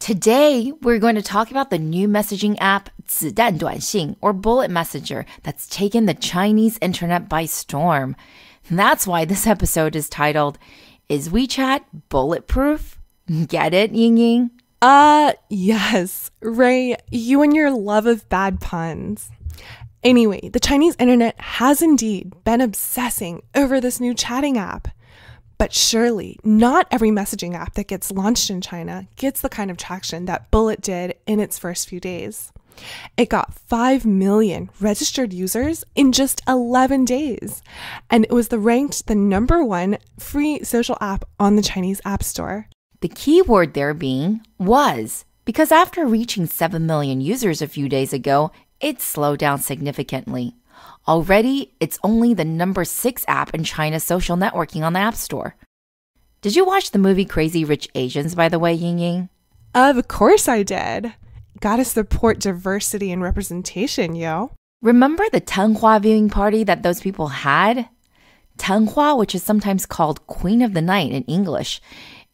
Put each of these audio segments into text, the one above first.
Today, we're going to talk about the new messaging app 子弹短信 or Bullet Messenger that's taken the Chinese internet by storm. That's why this episode is titled Is WeChat Bulletproof? Get it, Ying Ying? Uh, yes. Rui, you and your love of bad puns. Anyway, the Chinese internet has indeed been obsessing over this new chatting app. But surely, not every messaging app that gets launched in China gets the kind of traction that Bullet did in its first few days. It got 5 million registered users in just 11 days, and it was the ranked the number one free social app on the Chinese App Store. The key word there being was, because after reaching 7 million users a few days ago, it slowed down significantly. Already, it's only the number six app in China's social networking on the App Store. Did you watch the movie Crazy Rich Asians, by the way, Ying Ying? Of course I did. Gotta support diversity and representation, yo. Remember the Tanhua viewing party that those people had? Tanhua, which is sometimes called Queen of the Night in English,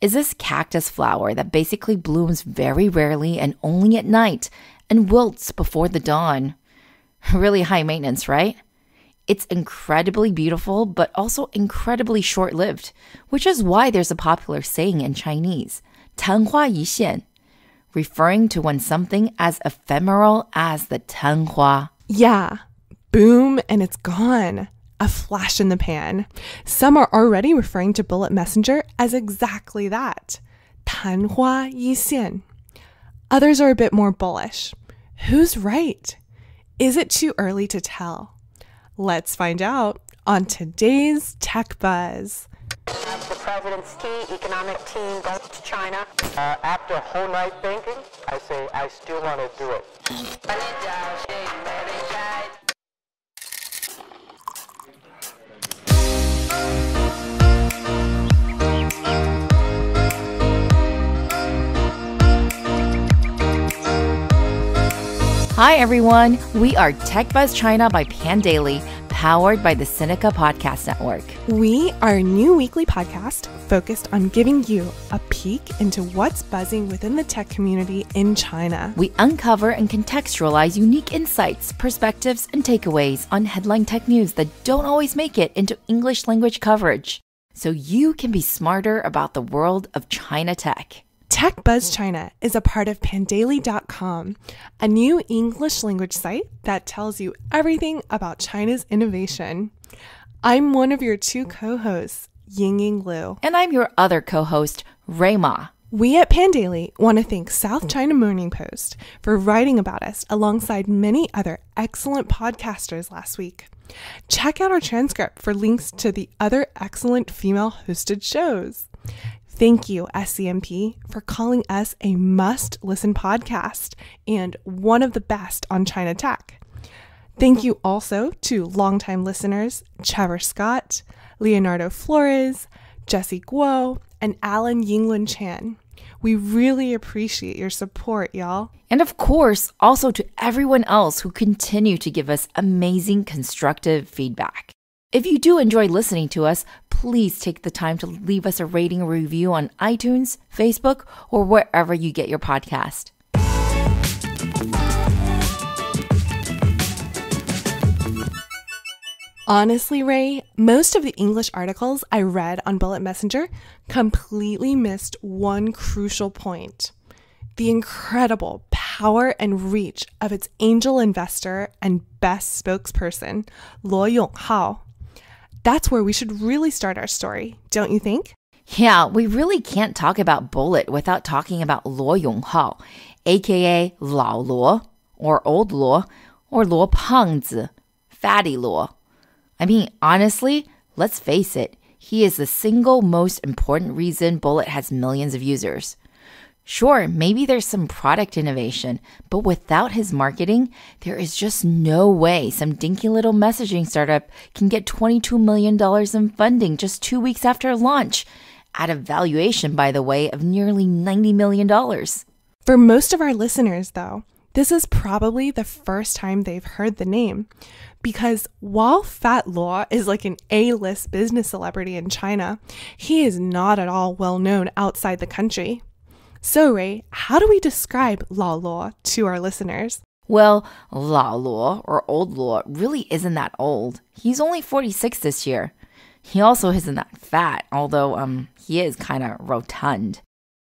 is this cactus flower that basically blooms very rarely and only at night and wilts before the dawn. Really high maintenance, right? It's incredibly beautiful, but also incredibly short lived, which is why there's a popular saying in Chinese, 昙花一现, referring to when something as ephemeral as the 昙花. Yeah, boom, and it's gone. A flash in the pan. Some are already referring to Bullet Messenger as exactly that. 昙花一现. Others are a bit more bullish. Who's right? Is it too early to tell? Let's find out on today's Tech Buzz. The president's key economic team goes to China. Uh, after a whole night thinking, I say I still want to do it. Hi, everyone. We are Tech Buzz China by Pandaily, powered by the Sinica Podcast Network. We are a new weekly podcast focused on giving you a peek into what's buzzing within the tech community in China. We uncover and contextualize unique insights, perspectives, and takeaways on headline tech news that don't always make it into English language coverage. So you can be smarter about the world of China tech. Tech Buzz China is a part of Pandaily.com, a new English language site that tells you everything about China's innovation. I'm one of your two co hosts, Ying Ying Lu. And I'm your other co host, Rui Ma. We at Pandaily want to thank South China Morning Post for writing about us alongside many other excellent podcasters last week. Check out our transcript for links to the other excellent female hosted shows. Thank you, SCMP, for calling us a must listen podcast and one of the best on China tech. Thank you also to longtime listeners Trevor Scott, Leonardo Flores, Jesse Guo, and Alan Yinglin Chan. We really appreciate your support, y'all. And of course, also to everyone else who continue to give us amazing constructive feedback. If you do enjoy listening to us, please take the time to leave us a rating or review on iTunes, Facebook, or wherever you get your podcast. Honestly, Rui, most of the English articles I read on Bullet Messenger completely missed one crucial point the incredible power and reach of its angel investor and best spokesperson, Luo Yonghao. That's where we should really start our story, don't you think? Yeah, we really can't talk about Bullet without talking about Luo Yonghao, aka Lao Luo, or Old Luo, or Luo Pangzi, Fatty Luo. I mean, honestly, let's face it, he is the single most important reason Bullet has millions of users. Sure, maybe there's some product innovation, but without his marketing, there is just no way some dinky little messaging startup can get $22 million in funding just two weeks after launch, at a valuation, by the way, of nearly $90 million. For most of our listeners, though, this is probably the first time they've heard the name. Because while Fat Luo is like an A list business celebrity in China, he is not at all well known outside the country. So, Rui, how do we describe Lao Luo to our listeners? Well, Lao Luo or Old Luo really isn't that old. He's only 46 this year. He also isn't that fat, although um he is kind of rotund.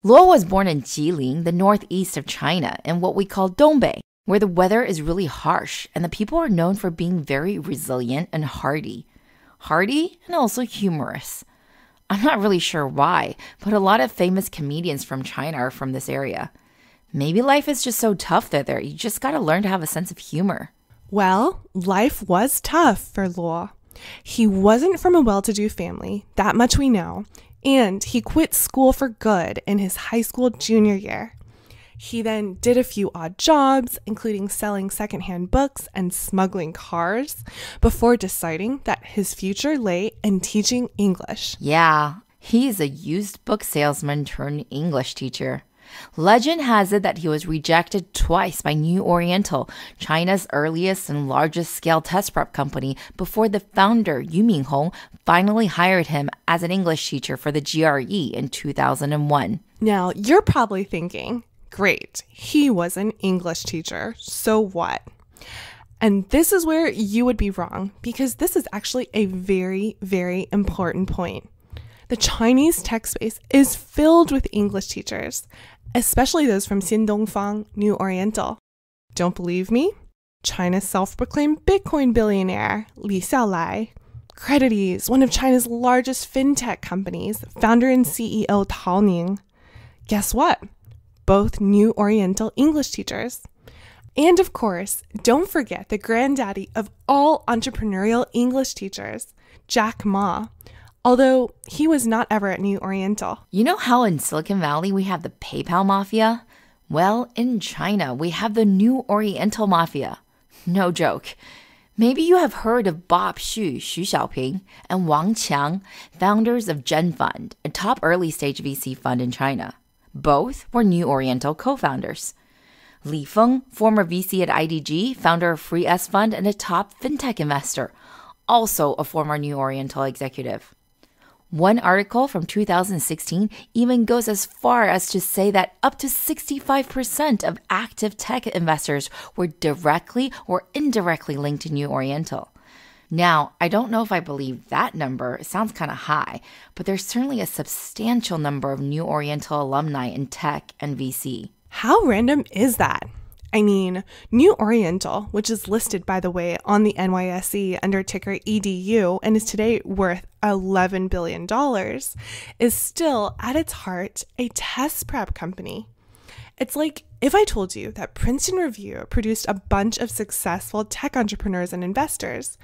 Luo was born in Jilin, the northeast of China, in what we call Dongbei, where the weather is really harsh and the people are known for being very resilient and hardy. Hardy and also humorous. I'm not really sure why, but a lot of famous comedians from China are from this area. Maybe life is just so tough that there. You just got to learn to have a sense of humor. Well, life was tough for Luo. He wasn't from a well to do family, that much we know, and he quit school for good in his high school junior year. He then did a few odd jobs, including selling secondhand books and smuggling cars, before deciding that his future lay in teaching English. Yeah, he's a used book salesman turned English teacher. Legend has it that he was rejected twice by New Oriental, China's earliest and largest scale test prep company, before the founder, Yu Minhong, finally hired him as an English teacher for the GRE in 2001. Now, you're probably thinking, great, he was an English teacher, so what? And this is where you would be wrong, because this is actually a very, very important point. The Chinese tech space is filled with English teachers, especially those from Xindongfang, New Oriental. Don't believe me? China's self proclaimed Bitcoin billionaire, Li Xiaolai, CreditEase, one of China's largest fintech companies, founder and CEO Tang Ning. Guess what? Both New Oriental English teachers. And of course, don't forget the granddaddy of all entrepreneurial English teachers, Jack Ma, although he was not ever at New Oriental. You know how in Silicon Valley we have the PayPal mafia? Well, in China we have the New Oriental mafia. No joke. Maybe you have heard of Bob Xu, Xu Xiaoping, and Wang Qiang, founders of ZhenFund, a top early stage VC fund in China. Both were New Oriental co founders. Li Feng, former VC at IDG, founder of Free S Fund, and a top fintech investor, also a former New Oriental executive. One article from 2016 even goes as far as to say that up to 65% of active tech investors were directly or indirectly linked to New Oriental. Now, I don't know if I believe that number. It sounds kind of high, but there's certainly a substantial number of New Oriental alumni in tech and VC. How random is that? I mean, New Oriental, which is listed, by the way, on the NYSE under ticker EDU and is today worth $11 billion, is still at its heart a test prep company. It's like if I told you that Princeton Review produced a bunch of successful tech entrepreneurs and investors,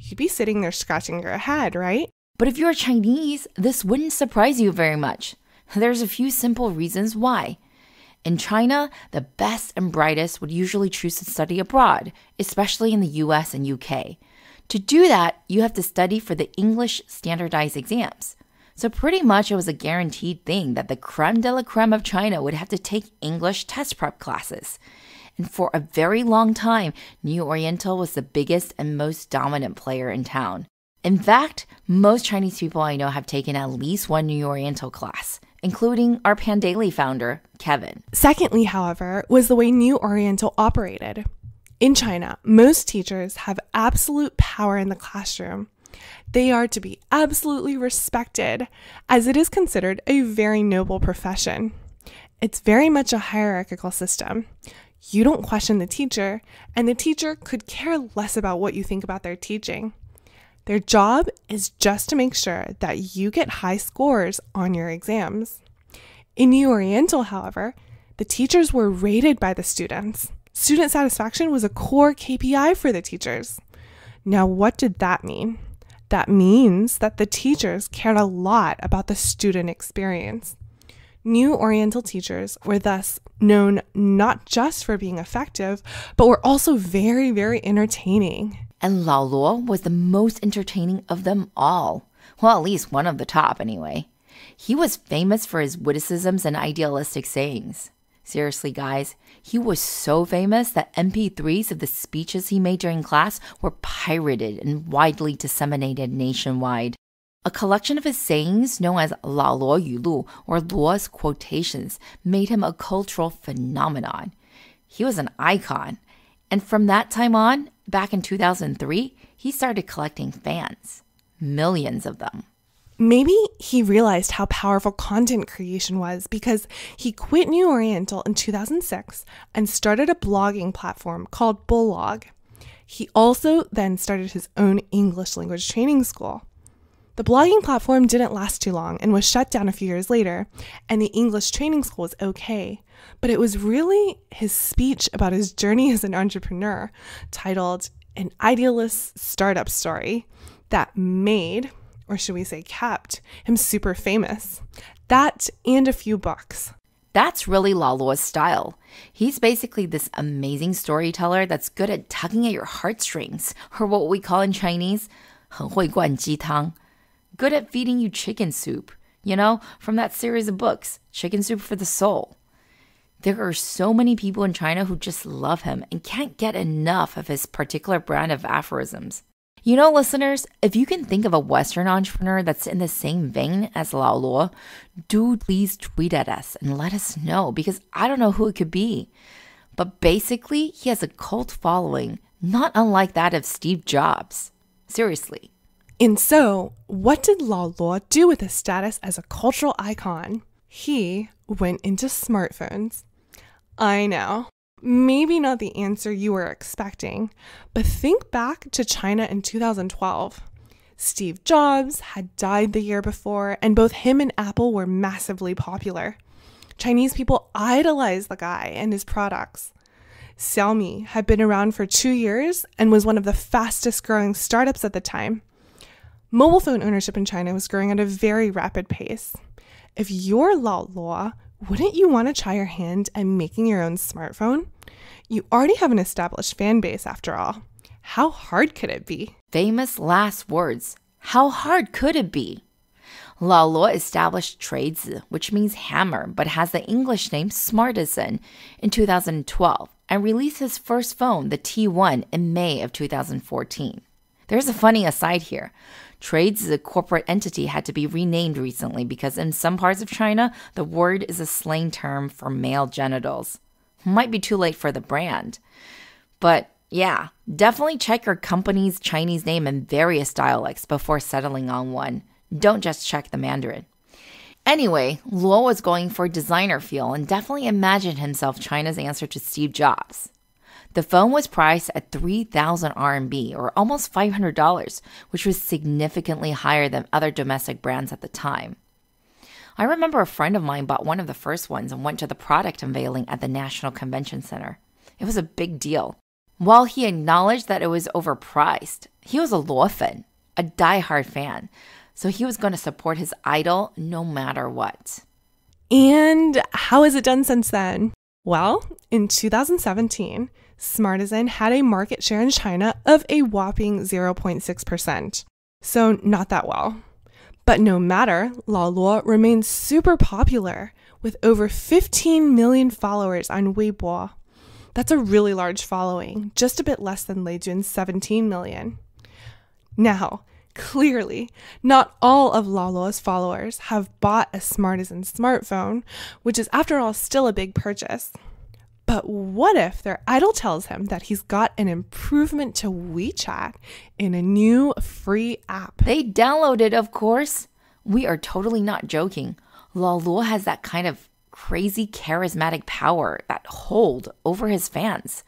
you'd be sitting there scratching your head, right? But if you're Chinese, this wouldn't surprise you very much. There's a few simple reasons why. In China, the best and brightest would usually choose to study abroad, especially in the US and UK. To do that, you have to study for the English standardized exams. So, pretty much, it was a guaranteed thing that the creme de la creme of China would have to take English test prep classes. And for a very long time, New Oriental was the biggest and most dominant player in town. In fact, most Chinese people I know have taken at least one New Oriental class, including our Pandaily founder, Kevin. Secondly, however, was the way New Oriental operated. In China, most teachers have absolute power in the classroom. They are to be absolutely respected, as it is considered a very noble profession. It's very much a hierarchical system. You don't question the teacher, and the teacher could care less about what you think about their teaching. Their job is just to make sure that you get high scores on your exams. In New Oriental, however, the teachers were rated by the students. Student satisfaction was a core KPI for the teachers. Now, what did that mean? That means that the teachers cared a lot about the student experience. New Oriental teachers were thus known not just for being effective, but were also very, very entertaining. And Lao Luo was the most entertaining of them all. Well, at least one of the top, anyway. He was famous for his witticisms and idealistic sayings. Seriously, guys, he was so famous that MP3s of the speeches he made during class were pirated and widely disseminated nationwide. A collection of his sayings, known as Lao Luo Yu Lu or Luo's quotations, made him a cultural phenomenon. He was an icon. And from that time on, back in 2003, he started collecting fans. Millions of them. Maybe he realized how powerful content creation was because he quit New Oriental in 2006 and started a blogging platform called Bullog. He also then started his own English language training school. The blogging platform didn't last too long and was shut down a few years later, and the English training school was okay. But it was really his speech about his journey as an entrepreneur, titled An Idealist Startup Story, that made, or should we say kept, him super famous. That and a few books. That's really Lao Luo's style. He's basically this amazing storyteller that's good at tugging at your heartstrings, or what we call in Chinese, 很会灌鸡汤. Good at feeding you chicken soup, you know, from that series of books, Chicken Soup for the Soul. There are so many people in China who just love him and can't get enough of his particular brand of aphorisms. You know, listeners, if you can think of a Western entrepreneur that's in the same vein as Lao Luo, do please tweet at us and let us know because I don't know who it could be. But basically, he has a cult following, not unlike that of Steve Jobs. Seriously. And so, what did Lao Luo do with his status as a cultural icon? He went into smartphones. I know. Maybe not the answer you were expecting, but think back to China in 2012. Steve Jobs had died the year before, and both him and Apple were massively popular. Chinese people idolized the guy and his products. Xiaomi had been around for two years and was one of the fastest growing startups at the time. Mobile phone ownership in China was growing at a very rapid pace. If you're Lao Luo, wouldn't you want to try your hand at making your own smartphone? You already have an established fan base after all. How hard could it be? Famous last words. How hard could it be? Lao Luo established Chuizi, which means hammer, but has the English name Smartisan, in 2012 and released his first phone, the T1, in May of 2014. There's a funny aside here. Chuizi corporate entity had to be renamed recently because in some parts of China, the word is a slang term for male genitals. Might be too late for the brand. But yeah, definitely check your company's Chinese name in various dialects before settling on one. Don't just check the Mandarin. Anyway, Luo was going for designer feel and definitely imagined himself China's answer to Steve Jobs. The phone was priced at 3,000 RMB or almost $500, which was significantly higher than other domestic brands at the time. I remember a friend of mine bought one of the first ones and went to the product unveiling at the National Convention Center. It was a big deal. While he acknowledged that it was overpriced, he was a Luofen, a die-hard fan, so he was going to support his idol no matter what. And how has it done since then? Well, in 2017, Smartisan had a market share in China of a whopping 0.6%. So, not that well. But no matter, Lao Luo remains super popular with over 15 million followers on Weibo. That's a really large following, just a bit less than Lei Jun's 17 million. Now, clearly, not all of Lao Luo's followers have bought a Smartisan smartphone, which is, after all, still a big purchase. But what if their idol tells him that he's got an improvement to WeChat in a new free app? They downloaded, of course. We are totally not joking. Lao Luo has that kind of crazy charismatic power, that hold over his fans.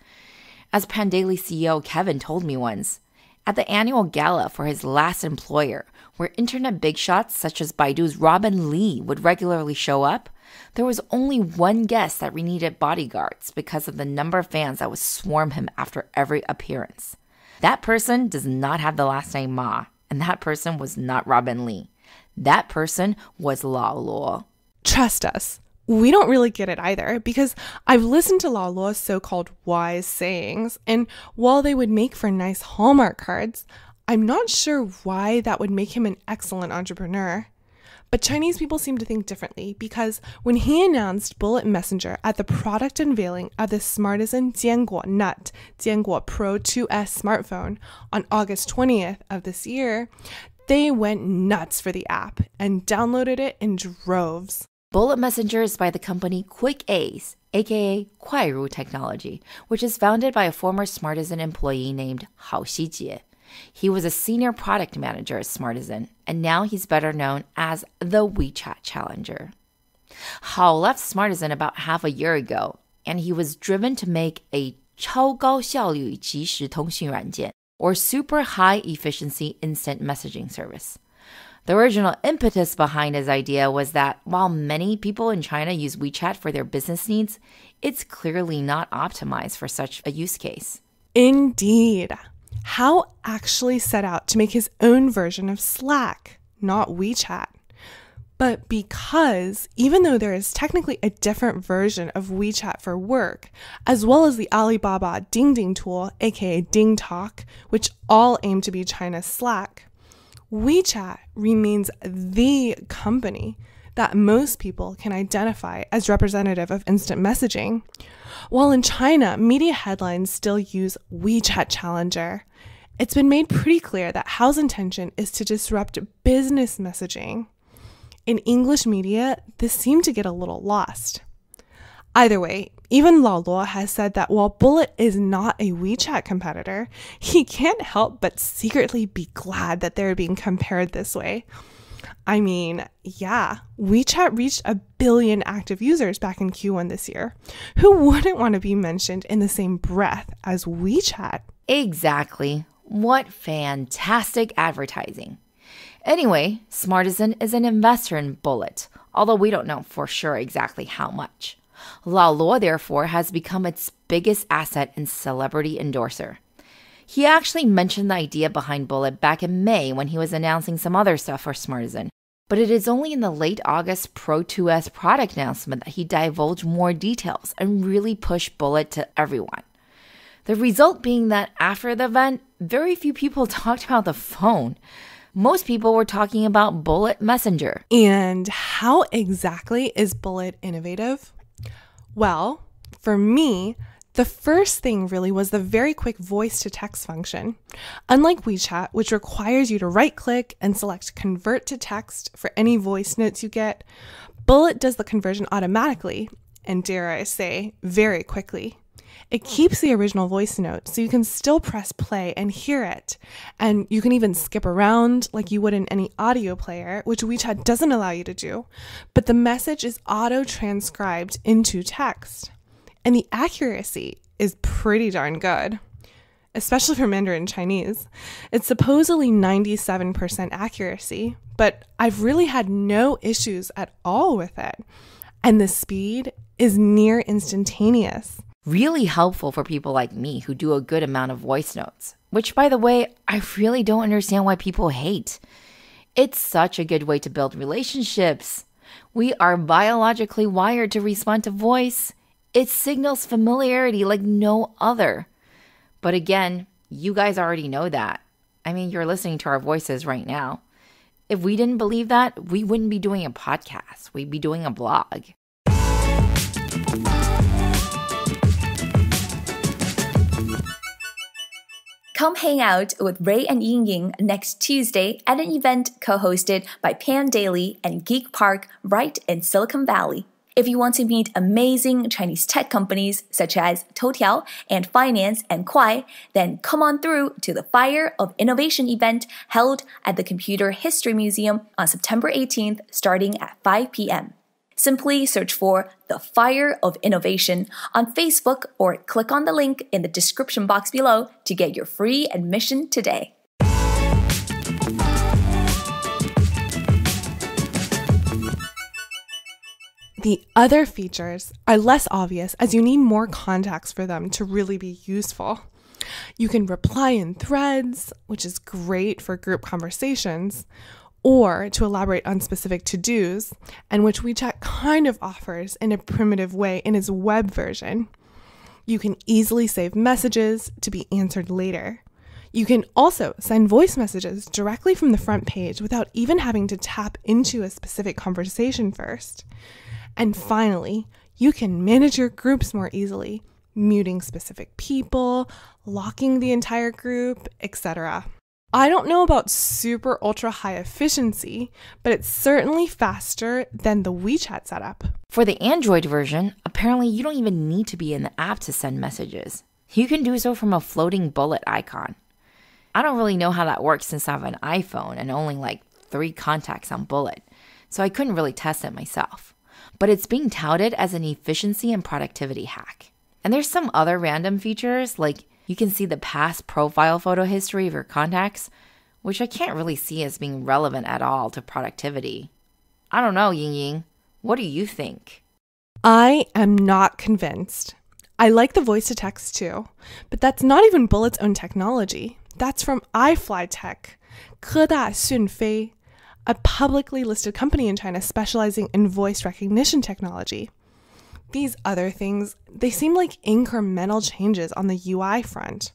As Pandaily CEO Kevin told me once, at the annual gala for his last employer, where internet big shots such as Baidu's Robin Li would regularly show up, there was only one guest that we needed bodyguards because of the number of fans that would swarm him after every appearance. That person does not have the last name Ma, and that person was not Robin Li. That person was Lao Luo. Trust us, we don't really get it either because I've listened to Lao Luo's so called wise sayings, and while they would make for nice Hallmark cards, I'm not sure why that would make him an excellent entrepreneur. But Chinese people seem to think differently because when he announced Bullet Messenger at the product unveiling of the Smartisan Jianguo Nut Jianguo Pro 2S smartphone on August 20th of this year, they went nuts for the app and downloaded it in droves. Bullet Messenger is by the company Quick Ace, aka Kuairu Technology, which is founded by a former Smartisan employee named Hao Xijie. He was a senior product manager at Smartisan, and now he's better known as the WeChat Challenger. Hao left Smartisan about half a year ago, and he was driven to make a 超高效率即时通讯软件 or super high efficiency instant messaging service. The original impetus behind his idea was that while many people in China use WeChat for their business needs, it's clearly not optimized for such a use case. Indeed. Hao actually set out to make his own version of Slack, not WeChat. But because, even though there is technically a different version of WeChat for work, as well as the Alibaba Ding Ding tool, aka Ding Talk, which all aim to be China's Slack, WeChat remains the company that most people can identify as representative of instant messaging. While in China, media headlines still use WeChat Challenger, it's been made pretty clear that Hao's intention is to disrupt business messaging. In English media, this seemed to get a little lost. Either way, even Lao Luo has said that while Bullet is not a WeChat competitor, he can't help but secretly be glad that they're being compared this way. I mean, yeah, WeChat reached a billion active users back in Q1 this year. Who wouldn't want to be mentioned in the same breath as WeChat? Exactly. What fantastic advertising. Anyway, Smartisan is an investor in Bullet, although we don't know for sure exactly how much. Lao Luo, therefore, has become its biggest asset and celebrity endorser. He actually mentioned the idea behind Bullet back in May when he was announcing some other stuff for Smartisan, but it is only in the late August Pro 2S product announcement that he divulged more details and really pushed Bullet to everyone. The result being that after the event, very few people talked about the phone most people were talking about Bullet Messenger. And how exactly is Bullet innovative? Well, for me, the first thing really was the very quick voice to text function. Unlike WeChat, which requires you to right click and select convert to text for any voice notes you get, Bullet does the conversion automatically and, dare I say, very quickly. It keeps the original voice note so you can still press play and hear it. And you can even skip around like you would in any audio player, which WeChat doesn't allow you to do. But the message is auto transcribed into text. And the accuracy is pretty darn good, especially for Mandarin Chinese. It's supposedly 97% accuracy, but I've really had no issues at all with it. And the speed is near instantaneous really helpful for people like me who do a good amount of voice notes, which, by the way, I really don't understand why people hate. It's such a good way to build relationships. We are biologically wired to respond to voice. It signals familiarity like no other. But again, you guys already know that. I mean, you're listening to our voices right now. If we didn't believe that, we wouldn't be doing a podcast. We'd be doing a blog. Come hang out with Rui and Ying Ying next Tuesday at an event co hosted by Pandaily and Geek Park right in Silicon Valley. If you want to meet amazing Chinese tech companies such as Toutiao and Finance and Kuai, then come on through to the Fire of Innovation event held at the Computer History Museum on September 18th starting at 5 p.m. Simply search for The Fire of Innovation on Facebook or click on the link in the description box below to get your free admission today. The other features are less obvious as you need more context for them to really be useful. You can reply in threads, which is great for group conversations, or to elaborate on specific to dos, and which WeChat kind of offers in a primitive way in its web version. You can easily save messages to be answered later. You can also send voice messages directly from the front page without even having to tap into a specific conversation first. And finally, you can manage your groups more easily, muting specific people, locking the entire group, etc. I don't know about super ultra high efficiency, but it's certainly faster than the WeChat setup. For the Android version, apparently you don't even need to be in the app to send messages. You can do so from a floating bullet icon. I don't really know how that works since I have an iPhone and only like three contacts on Bullet, so I couldn't really test it myself but it's being touted as an efficiency and productivity hack. And there's some other random features, like you can see the past profile photo history of your contacts, which I can't really see as being relevant at all to productivity. I don't know, Ying Ying. What do you think? I am not convinced. I like the voice to text too, but that's not even Bullet's own technology. That's from iFlytek. 科大讯飞 a publicly listed company in China specializing in voice recognition technology. These other things, they seem like incremental changes on the UI front.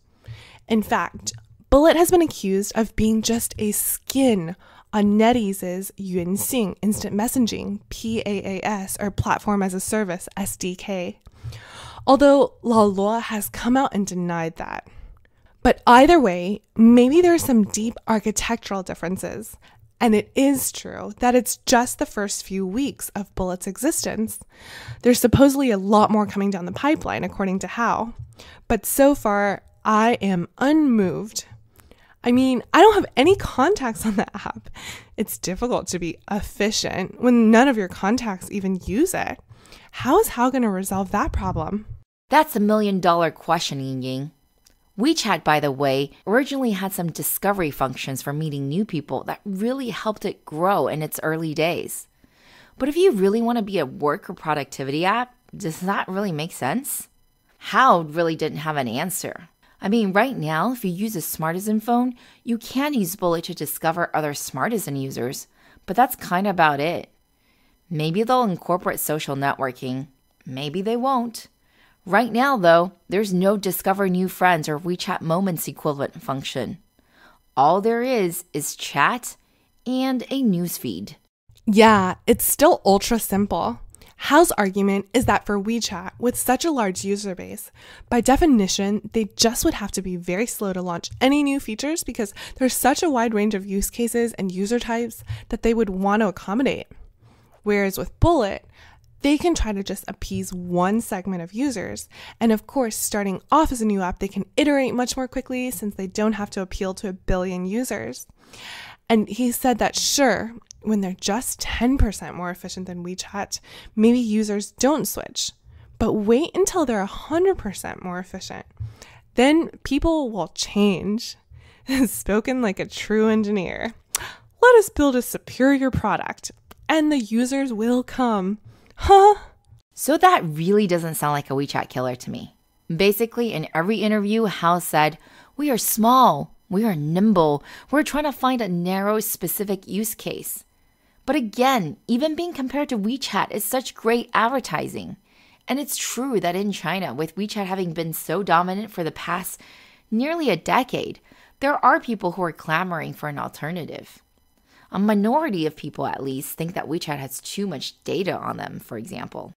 In fact, Bullet has been accused of being just a skin on NetEase's Yunxin instant messaging PaaS or platform as a service SDK. Although Lao Luo has come out and denied that. But either way, maybe there are some deep architectural differences, and it is true that it's just the first few weeks of Bullet's existence. There's supposedly a lot more coming down the pipeline, according to Hao. But so far, I am unmoved. I mean, I don't have any contacts on the app. It's difficult to be efficient when none of your contacts even use it. How is Hao going to resolve that problem? That's a million dollar question, Ying Ying. WeChat, by the way, originally had some discovery functions for meeting new people that really helped it grow in its early days. But if you really want to be a work or productivity app, does that really make sense? Hao really didn't have an answer. I mean, right now, if you use a Smartisan phone, you can use Bullet to discover other Smartisan users, but that's kind of about it. Maybe they'll incorporate social networking, maybe they won't. Right now, though, there's no discover new friends or WeChat moments equivalent function. All there is is chat and a newsfeed. Yeah, it's still ultra simple. Hao's argument is that for WeChat, with such a large user base, by definition, they just would have to be very slow to launch any new features because there's such a wide range of use cases and user types that they would want to accommodate. Whereas with Bullet, they can try to just appease one segment of users. And of course, starting off as a new app, they can iterate much more quickly since they don't have to appeal to a billion users. And he said that sure, when they're just 10% more efficient than WeChat, maybe users don't switch. But wait until they're 100% more efficient. Then people will change. Spoken like a true engineer. Let us build a superior product, and the users will come. Huh? So that really doesn't sound like a WeChat killer to me. Basically, in every interview, Hao said, We are small, we are nimble, we're trying to find a narrow, specific use case. But again, even being compared to WeChat is such great advertising. And it's true that in China, with WeChat having been so dominant for the past nearly a decade, there are people who are clamoring for an alternative. A minority of people, at least, think that WeChat has too much data on them, for example.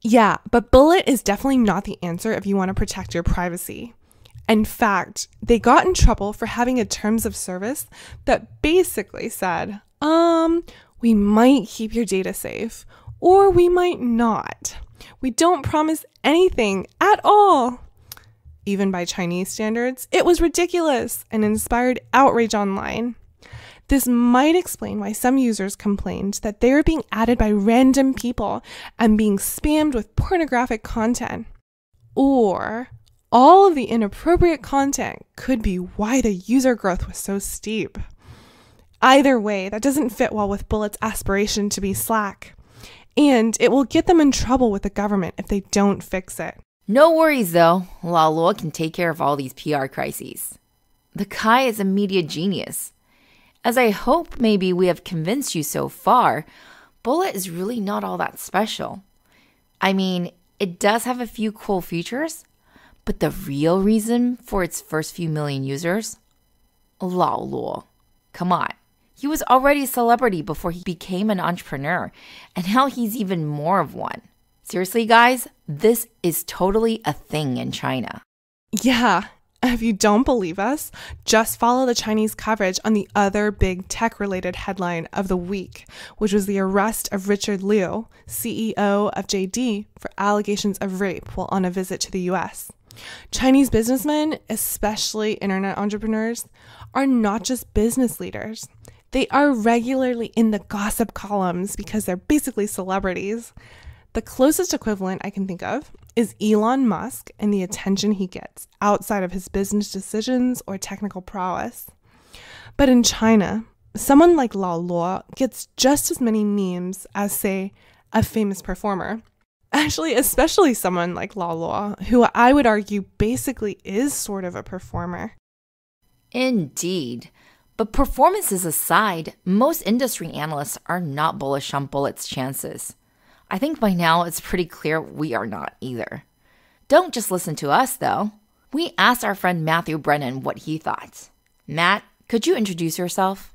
Yeah, but Bullet is definitely not the answer if you want to protect your privacy. In fact, they got in trouble for having a terms of service that basically said, um, we might keep your data safe, or we might not. We don't promise anything at all. Even by Chinese standards, it was ridiculous and inspired outrage online. This might explain why some users complained that they were being added by random people and being spammed with pornographic content. Or all of the inappropriate content could be why the user growth was so steep. Either way, that doesn't fit well with Bullet's aspiration to be slack. And it will get them in trouble with the government if they don't fix it. No worries though, Lao Luo can take care of all these PR crises. The Kai is a media genius. As I hope maybe we have convinced you so far, Bullet is really not all that special. I mean, it does have a few cool features, but the real reason for its first few million users? Lao Luo. Come on. He was already a celebrity before he became an entrepreneur, and now he's even more of one. Seriously, guys, this is totally a thing in China. Yeah, If you don't believe us, just follow the Chinese coverage on the other big tech related headline of the week, which was the arrest of Richard Liu, CEO of JD, for allegations of rape while on a visit to the US. Chinese businessmen, especially internet entrepreneurs, are not just business leaders. They are regularly in the gossip columns because they're basically celebrities. The closest equivalent I can think of is Elon Musk and the attention he gets outside of his business decisions or technical prowess. But in China, someone like Lao Luo gets just as many memes as, say, a famous performer. Actually, especially someone like Lao Luo, who I would argue basically is sort of a performer. Indeed. But performances aside, most industry analysts are not bullish on Bullet's chances. I think by now it's pretty clear we are not either. Don't just listen to us, though. We asked our friend Matthew Brennan what he thought. Matt, could you introduce yourself?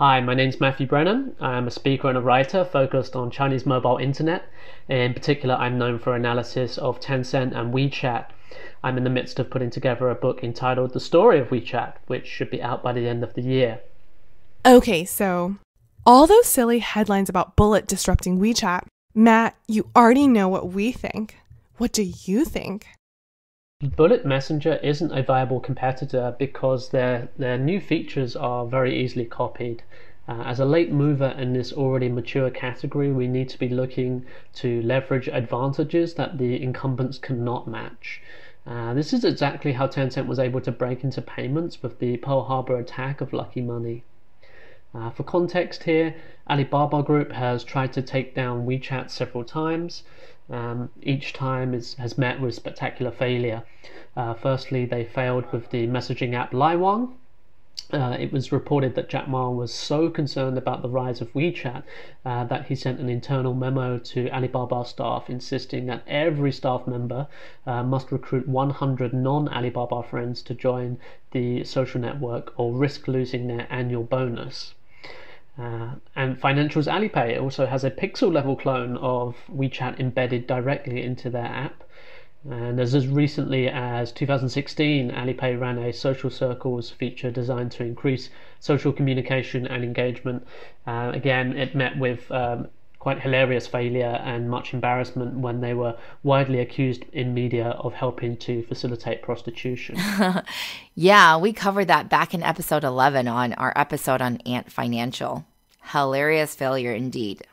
Hi, my name's Matthew Brennan. I'm a speaker and a writer focused on Chinese mobile internet. In particular, I'm known for analysis of Tencent and WeChat. I'm in the midst of putting together a book entitled The Story of WeChat, which should be out by the end of the year. Okay, so all those silly headlines about Bullet disrupting WeChat, Matt, you already know what we think. What do you think? Bullet Messenger isn't a viable competitor because their, their new features are very easily copied. Uh, as a late mover in this already mature category, we need to be looking to leverage advantages that the incumbents cannot match. Uh, this is exactly how Tencent was able to break into payments with the Pearl Harbor attack of Lucky Money. Uh, for context here, Alibaba Group has tried to take down WeChat several times. Um, each time is, has met with spectacular failure. Uh, firstly, they failed with the messaging app Laiwang, uh, it was reported that Jack Ma was so concerned about the rise of WeChat uh, that he sent an internal memo to Alibaba staff insisting that every staff member uh, must recruit 100 non Alibaba friends to join the social network or risk losing their annual bonus. Uh, and Financials Alipay also has a pixel level clone of WeChat embedded directly into their app. And as, as recently as 2016, Alipay ran a social circles feature designed to increase social communication and engagement. Uh, again, it met with um, quite hilarious failure and much embarrassment when they were widely accused in media of helping to facilitate prostitution. yeah, we covered that back in episode 11 on our episode on Ant Financial. Hilarious failure indeed.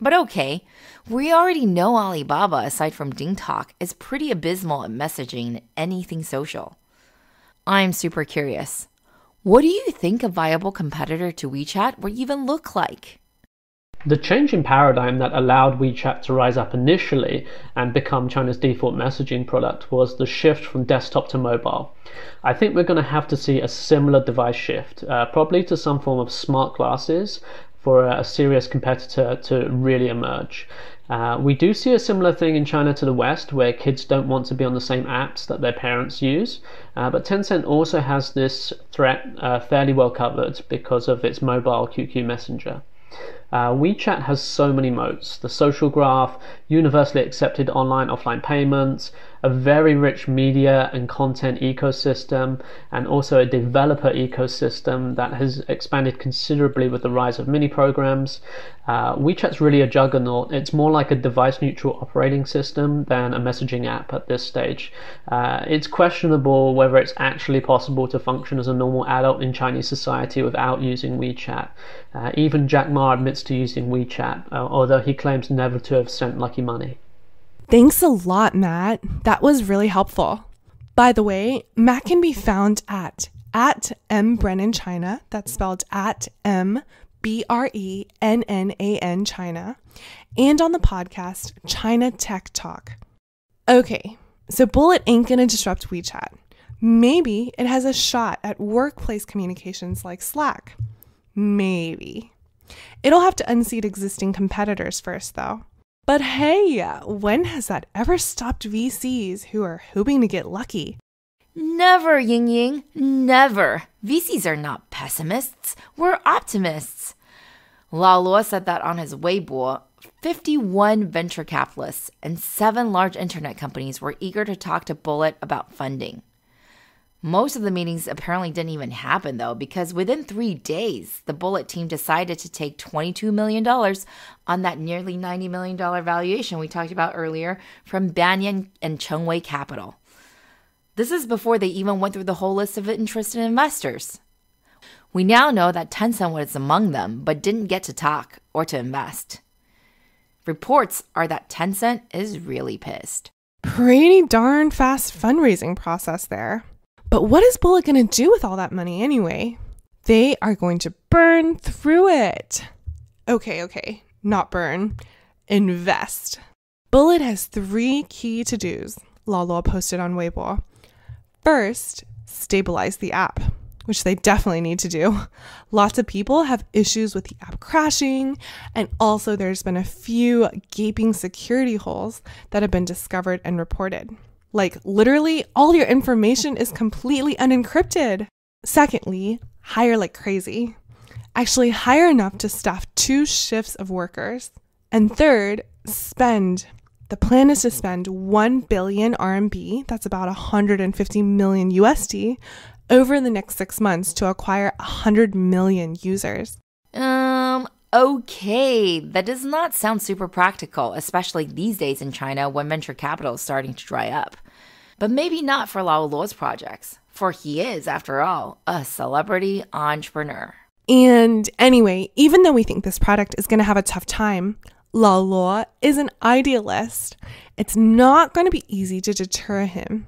But okay, we already know Alibaba, aside from DingTalk, is pretty abysmal at messaging anything social. I'm super curious. What do you think a viable competitor to WeChat would even look like? The change in paradigm that allowed WeChat to rise up initially and become China's default messaging product was the shift from desktop to mobile. I think we're going to have to see a similar device shift, uh, probably to some form of smart glasses for a, serious competitor to really emerge. Uh, we do see a similar thing in China to the West, where kids don't want to be on the same apps that their parents use. Uh, but Tencent also has this threat uh, fairly well covered because of its mobile QQ Messenger. Uh, WeChat has so many modes the social graph, universally accepted online offline payments, a very rich media and content ecosystem, and also a developer ecosystem that has expanded considerably with the rise of mini programs. Uh, WeChat's really a juggernaut. It's more like a device neutral operating system than a messaging app at this stage. Uh, it's questionable whether it's actually possible to function as a normal adult in Chinese society without using WeChat. Uh, even Jack Ma admits to using WeChat, uh, although he claims never to have sent Lucky Money. Thanks a lot, Matt. That was really helpful. By the way, Matt can be found at at M Brennan China. That's spelled at M B R E N N A N China, and on the podcast China Tech Talk. Okay, so Bullet ain't gonna disrupt WeChat. Maybe it has a shot at workplace communications like Slack. Maybe. It'll have to unseat existing competitors first, though. But hey, when has that ever stopped VCs who are hoping to get lucky? Never, Ying Ying, never. VCs are not pessimists, we're optimists. Lao Luo said that on his Weibo. 51 venture capitalists and seven large internet companies were eager to talk to Bullet about funding. Most of the meetings apparently didn't even happen though, because within three days, the Bullet team decided to take $22 million on that nearly $90 million valuation we talked about earlier from Banyan and Chengwei Capital. This is before they even went through the whole list of interested investors. We now know that Tencent was among them, but didn't get to talk or to invest. Reports are that Tencent is really pissed. Pretty darn fast fundraising process there. But what is Bullet going to do with all that money anyway? They are going to burn through it. Okay, okay, not burn, invest. Bullet has three key to dos, Lao Luo posted on Weibo. First, stabilize the app, which they definitely need to do. Lots of people have issues with the app crashing, and also there's been a few gaping security holes that have been discovered and reported. Like, literally, all your information is completely unencrypted. Secondly, hire like crazy. Actually, hire enough to staff two shifts of workers. And third, spend. The plan is to spend 1 billion RMB, that's about 150 million USD, over the next six months to acquire 100 million users. Um, okay. That does not sound super practical, especially these days in China when venture capital is starting to dry up. But maybe not for Lao Luo's projects, for he is, after all, a celebrity entrepreneur. And anyway, even though we think this product is going to have a tough time, Lao Luo is an idealist. It's not going to be easy to deter him.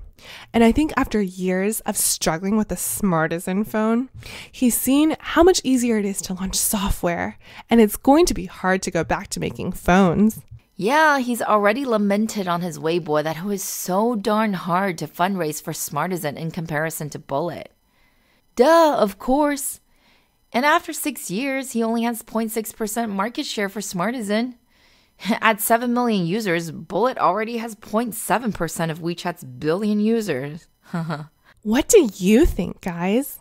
And I think after years of struggling with the Smartisan phone, he's seen how much easier it is to launch software, and it's going to be hard to go back to making phones. Yeah, he's already lamented on his Weibo that it was so darn hard to fundraise for Smartisan in comparison to Bullet. Duh, of course. And after six years, he only has 0.6% market share for Smartisan. At 7 million users, Bullet already has 0.7% of WeChat's billion users. what do you think, guys?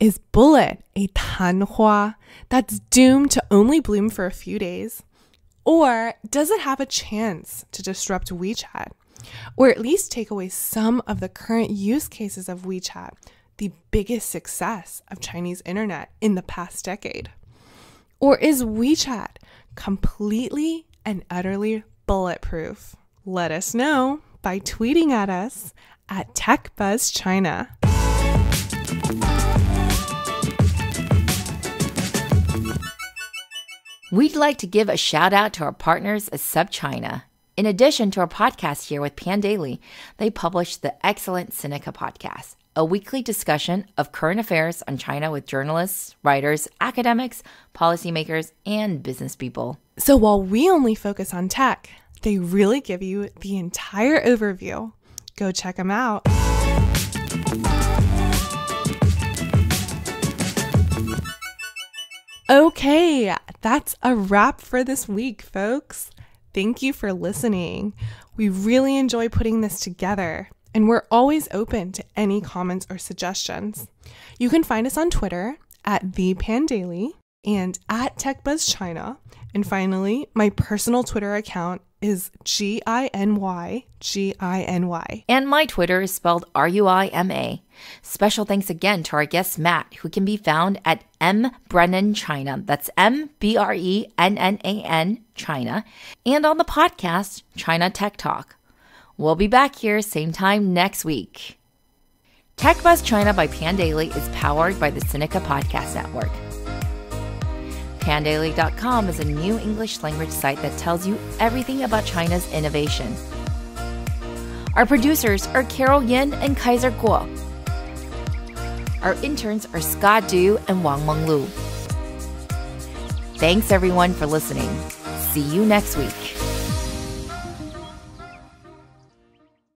Is Bullet a tanhua that's doomed to only bloom for a few days? Or does it have a chance to disrupt WeChat? Or at least take away some of the current use cases of WeChat, the biggest success of Chinese internet in the past decade? Or is WeChat completely and utterly bulletproof? Let us know by tweeting at us at TechBuzzChina. We'd like to give a shout out to our partners at SupChina. In addition to our podcast here with Pandaily, they publish the excellent Sinica podcast, a weekly discussion of current affairs on China with journalists, writers, academics, policymakers, and business people. So while we only focus on tech, they really give you the entire overview. Go check them out. Okay, that's a wrap for this week, folks. Thank you for listening. We really enjoy putting this together, and we're always open to any comments or suggestions. You can find us on Twitter at the Pandaily and at TechBuzzChina. And finally, my personal Twitter account is G I N Y G I N Y. And my Twitter is spelled R U I M A. Special thanks again to our guest Matt, who can be found at M Brennan China. That's M B R E N N A N China. And on the podcast, China Tech Talk. We'll be back here same time next week. Tech Buzz China by Pandaily is powered by the Sinica Podcast Network. Pandaily.com is a new English language site that tells you everything about China's innovation. Our producers are Carol Yin and Kaiser Kuo. Our interns are Scott Du and Wang Menglu. Thanks everyone for listening. See you next week.